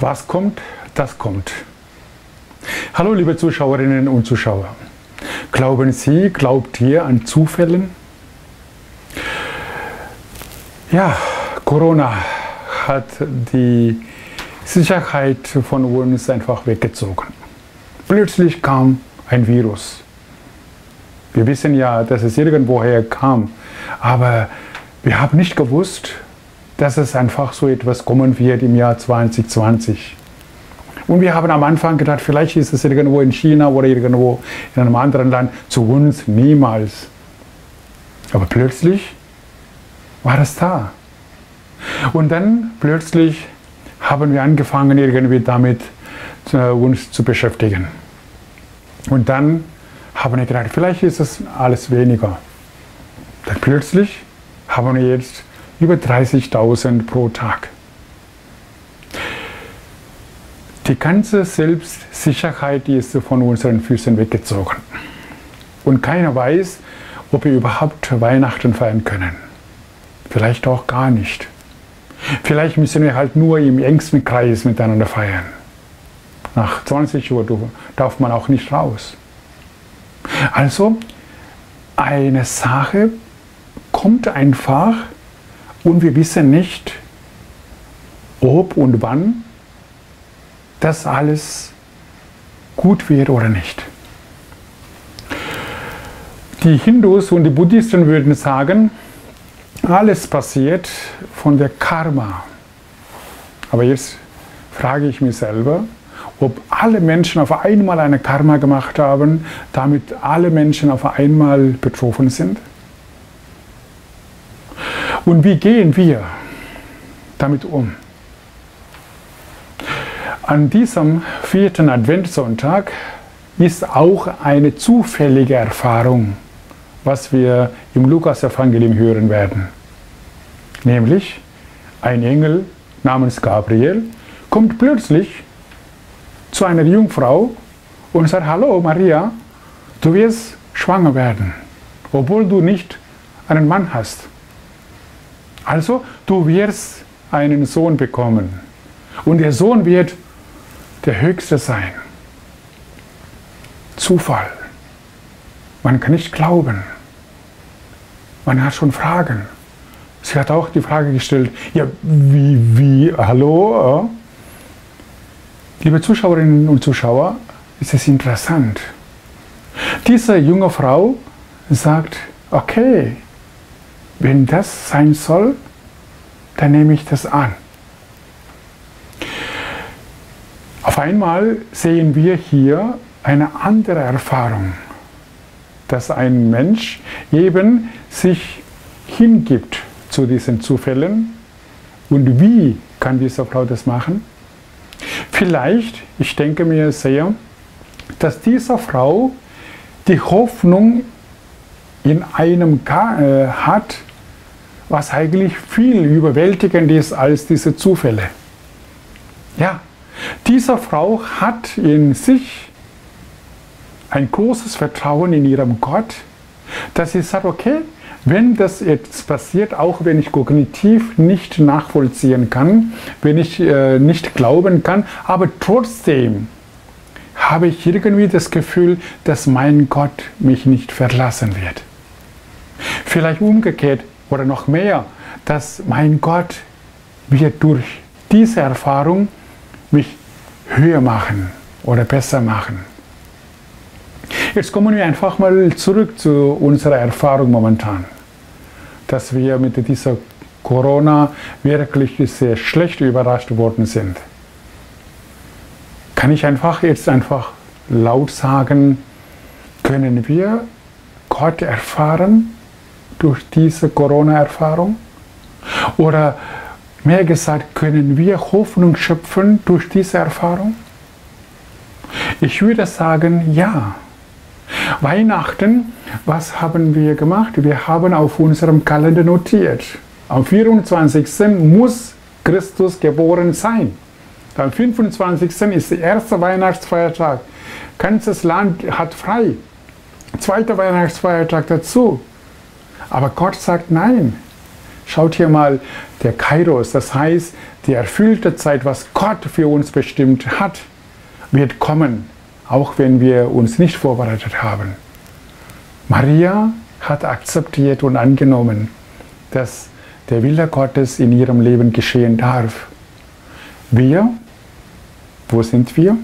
Was kommt, das kommt. Hallo liebe Zuschauerinnen und Zuschauer. Glauben Sie, glaubt ihr an Zufällen? Ja, Corona hat die Sicherheit von uns einfach weggezogen. Plötzlich kam ein Virus. Wir wissen ja, dass es irgendwoher kam, aber wir haben nicht gewusst, dass es einfach so etwas kommen wird im Jahr 2020. Und wir haben am Anfang gedacht, vielleicht ist es irgendwo in China oder irgendwo in einem anderen Land, zu uns niemals. Aber plötzlich war es da. Und dann plötzlich haben wir angefangen, irgendwie damit äh, uns zu beschäftigen. Und dann haben wir gedacht, vielleicht ist es alles weniger. Dann plötzlich haben wir jetzt über 30.000 pro Tag. Die ganze Selbstsicherheit ist von unseren Füßen weggezogen. Und keiner weiß, ob wir überhaupt Weihnachten feiern können. Vielleicht auch gar nicht. Vielleicht müssen wir halt nur im engsten Kreis miteinander feiern. Nach 20 Uhr darf man auch nicht raus. Also, eine Sache kommt einfach und wir wissen nicht, ob und wann das alles gut wird oder nicht. Die Hindus und die Buddhisten würden sagen, alles passiert von der Karma. Aber jetzt frage ich mich selber, ob alle Menschen auf einmal eine Karma gemacht haben, damit alle Menschen auf einmal betroffen sind. Und wie gehen wir damit um? An diesem vierten Adventssonntag ist auch eine zufällige Erfahrung, was wir im Lukas-Evangelium hören werden. Nämlich ein Engel namens Gabriel kommt plötzlich zu einer Jungfrau und sagt, hallo Maria, du wirst schwanger werden, obwohl du nicht einen Mann hast. Also, du wirst einen Sohn bekommen. Und der Sohn wird der Höchste sein. Zufall. Man kann nicht glauben. Man hat schon Fragen. Sie hat auch die Frage gestellt, ja, wie, wie, hallo? Liebe Zuschauerinnen und Zuschauer, ist es interessant. Diese junge Frau sagt, okay, wenn das sein soll, dann nehme ich das an. Auf einmal sehen wir hier eine andere Erfahrung, dass ein Mensch eben sich hingibt zu diesen Zufällen. Und wie kann diese Frau das machen? Vielleicht, ich denke mir sehr, dass diese Frau die Hoffnung in einem äh, hat, was eigentlich viel überwältigend ist als diese Zufälle. Ja, diese Frau hat in sich ein großes Vertrauen in ihrem Gott, dass sie sagt, okay, wenn das jetzt passiert, auch wenn ich kognitiv nicht nachvollziehen kann, wenn ich äh, nicht glauben kann, aber trotzdem habe ich irgendwie das Gefühl, dass mein Gott mich nicht verlassen wird. Vielleicht umgekehrt oder noch mehr, dass mein Gott wird durch diese Erfahrung mich höher machen oder besser machen. Jetzt kommen wir einfach mal zurück zu unserer Erfahrung momentan, dass wir mit dieser Corona wirklich sehr schlecht überrascht worden sind. Kann ich einfach jetzt einfach laut sagen, können wir Gott erfahren durch diese Corona-Erfahrung? Oder mehr gesagt, können wir Hoffnung schöpfen durch diese Erfahrung? Ich würde sagen, ja. Weihnachten, was haben wir gemacht? Wir haben auf unserem Kalender notiert. Am 24. muss Christus geboren sein. Am 25. ist der erste Weihnachtsfeiertag. Ganzes Land hat frei. Zweiter Weihnachtsfeiertag dazu. Aber Gott sagt nein. Schaut hier mal, der Kairos, das heißt, die erfüllte Zeit, was Gott für uns bestimmt hat, wird kommen, auch wenn wir uns nicht vorbereitet haben. Maria hat akzeptiert und angenommen, dass der Wille Gottes in ihrem Leben geschehen darf. Wir, wo sind wir?